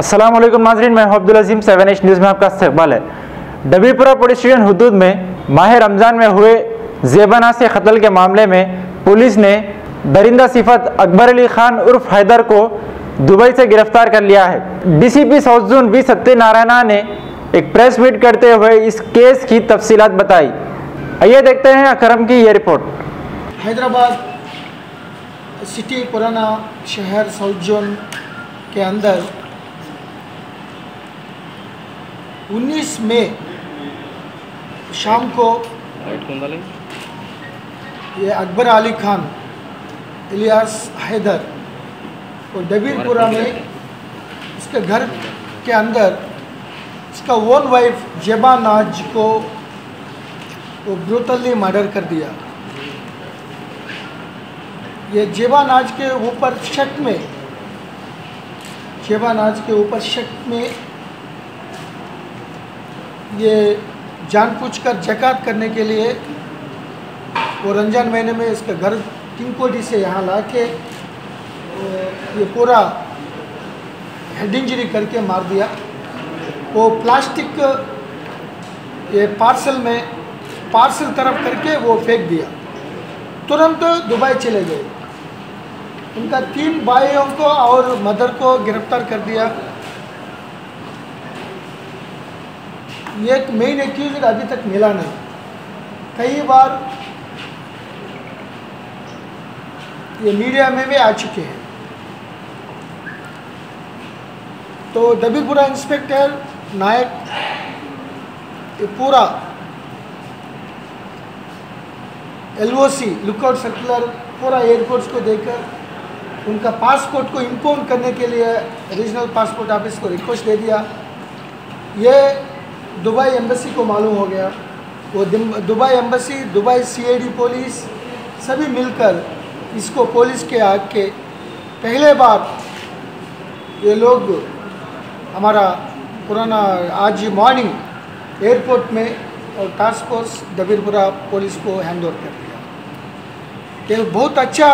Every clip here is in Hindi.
अस्सलाम वालेकुम नाजरीन, मैं Abdul Azeem seven H news में आपका इस्तकबाल है। डबीपुरा पुलिस स्टेशन हदूद में माह रमज़ान में हुए जेबाना से कत्ल के मामले में पुलिस ने दरिंदा सिफत अकबर अली खान उर्फ़ हैदर को दुबई से गिरफ़्तार कर लिया है। DCP south zone V Satyanarayana ने एक प्रेस मीट करते हुए इस केस की तफसीलात बताई। आइए देखते हैं अकरम की ये रिपोर्ट। हैदराबाद सिटी पुराना शहर साउथ जोन के अंदर 19 मई शाम को ये अकबर अली खान इलियास हैदर और डबीरपुरा में इसके घर के अंदर इसका ओन वाइफ जेबा नाज को वो ब्रूटली मर्डर कर दिया। ये जेबा नाज के ऊपर शक में जेबा नाज के ऊपर शक में ये जानबूझकर जकात करने के लिए वो रमज़ान महीने में इसका घर किंगकोटी से यहाँ ला के ये पूरा हेड इंजरी करके मार दिया। वो प्लास्टिक, ये पार्सल में, पार्सल तरफ़ करके वो फेंक दिया। तुरंत दुबई चले गए। उनका तीन भाइयों को और मदर को गिरफ़्तार कर दिया। एक मेन एक्यूज अभी तक मिला नहीं। कई बार ये मीडिया में भी आ चुके हैं। तो डबीपुरा इंस्पेक्टर नायक, ये पूरा एलओसी लुकआउट सर्कुलर पूरा एयरपोर्ट्स को देकर उनका पासपोर्ट को इम्पोर्ट करने के लिए रीजनल पासपोर्ट ऑफ़िस को रिक्वेस्ट दे दिया। ये दुबई एम्बेसी को मालूम हो गया। वो Dubai embassy, Dubai CID police, सभी मिलकर इसको पुलिस के आग के पहले बार ये लोग हमारा पुराना आज मॉर्निंग एयरपोर्ट में और टास्क फोर्स दबीरपुरा पुलिस को हैंड ओवर कर दिया। ये बहुत अच्छा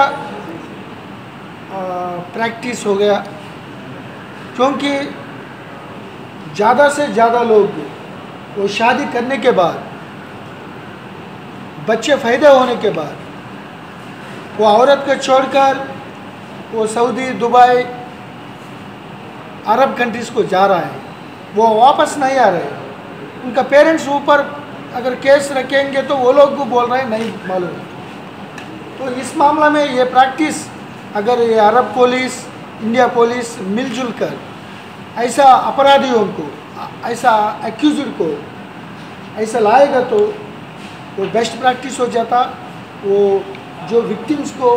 प्रैक्टिस हो गया। क्योंकि ज़्यादा से ज़्यादा लोग वो शादी करने के बाद, बच्चे फ़ायदे होने के बाद, वो औरत को छोड़कर, वो सऊदी, दुबई, अरब कंट्रीज़ को जा रहा है। वो वापस नहीं आ रहे। उनका पेरेंट्स ऊपर अगर केस रखेंगे तो वो लोग को बोल रहे हैं, नहीं मालूम। तो इस मामला में ये प्रैक्टिस, अगर ये अरब पुलिस, इंडिया पुलिस मिलजुल कर, ऐसा अपराधियों को ऐसा एक्यूज को, ऐसा लाएगा तो वो बेस्ट प्रैक्टिस हो जाता, वो जो विक्टिम्स को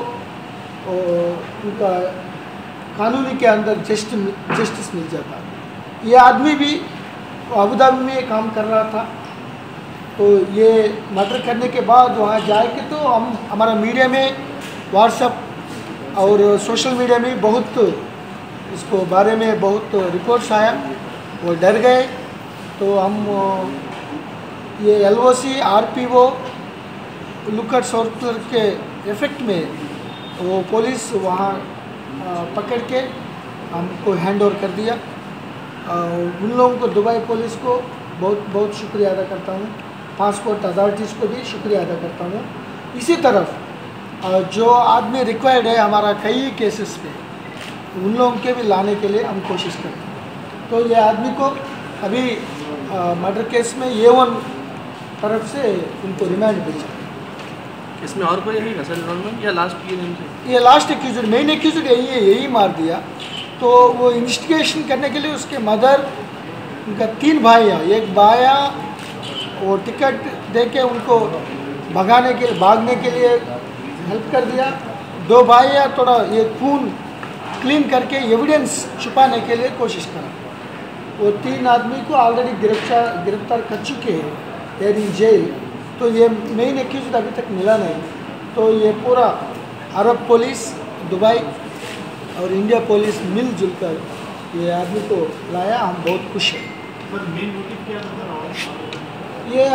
उनका कानूनी के अंदर जस्ट जस्टिस मिल जाता। ये आदमी भी अबूधाबी में काम कर रहा था। तो ये मर्डर करने के बाद वहाँ जाके तो हम, हमारा मीडिया में व्हाट्सअप और सोशल मीडिया में बहुत इसको बारे में बहुत रिपोर्ट्स आया। वो डर गए। तो हम ये L O C R P O lookout circular के इफ़ेक्ट में वो पुलिस वहाँ पकड़ के हमको हैंड ओवर कर दिया। उन लोगों को दुबई पुलिस को बहुत बहुत शुक्रिया अदा करता हूँ। पासपोर्ट अथॉरिटीज़ को भी शुक्रिया अदा करता हूँ। इसी तरफ़ जो आदमी रिक्वायर्ड है हमारा कई केसेस पे, उन लोगों के भी लाने के लिए हम कोशिश करते हैं। तो ये आदमी को अभी मर्डर केस में ये वन तरफ़ से उनको रिमांड भेजा इसमें और कोई नहीं नसल इन्वॉल्वमेंट या लास्ट ये नहीं ये लास्ट एक्यूज मेन एक्यूज यही है यही मार दिया। तो वो इन्वेस्टिगेशन करने के लिए उसके मदर उनका तीन भाई हैं। एक भाया वो टिकट दे के उनको भगाने के भागने के लिए हेल्प कर दिया। दो भाई या थोड़ा ये खून क्लीन करके एविडेंस छुपाने के लिए कोशिश करा। वो तीन आदमी को ऑलरेडी गिरफ़्तार गिरफ़्तार कर चुके हैं देर इन जेल तो ये मेन एक्यूज अभी तक मिला नहीं। तो ये पूरा अरब पुलिस दुबई और इंडिया पुलिस मिलजुल कर ये आदमी को लाया। हम बहुत खुश हैं। ये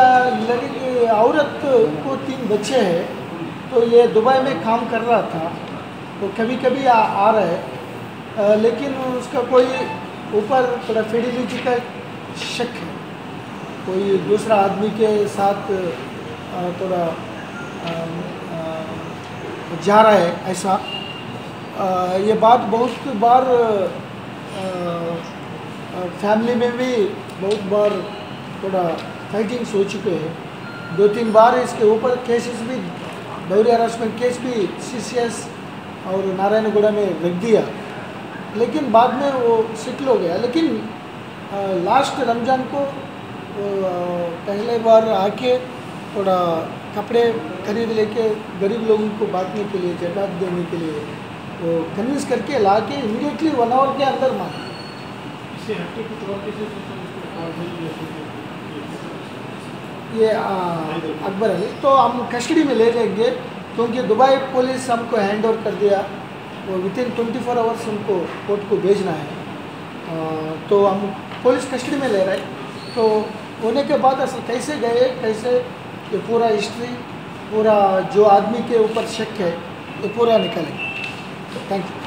लड़की औरत को तीन बच्चे हैं। तो ये दुबई में काम कर रहा था। तो कभी कभी आ, आ रहा है। लेकिन उसका कोई ऊपर थोड़ा फिडिलिटी का शक है। कोई दूसरा आदमी के साथ थोड़ा जा रहा है ऐसा। ये बात बहुत बार फैमिली में भी बहुत बार थोड़ा फाइटिंग्स हो चुके हैं। दो तीन बार इसके ऊपर केसेस भी डोरी हरासमेंट केस भी सीसीएस और नारायणगुड़ा में रख दिया। लेकिन बाद में वो सेटल हो गया। लेकिन लास्ट रमज़ान को पहले बार आके थोड़ा कपड़े खरीद लेके गरीब लोगों को बांटने के लिए जकात देने के लिए वो कन्विंस करके ला के इमीडिएटली वन आवर के अंदर मांगा ये अकबर अली। तो हम कस्टडी में ले लेंगे क्योंकि दुबई पुलिस हमको हैंड ओवर कर दिया। वो within twenty four hours उनको कोर्ट को भेजना है। तो हम पुलिस कस्टडी में ले रहे हैं। तो होने के बाद असल कैसे गए, कैसे ये पूरा हिस्ट्री पूरा जो आदमी के ऊपर शक है, ये पूरा निकलेगा थैंक यू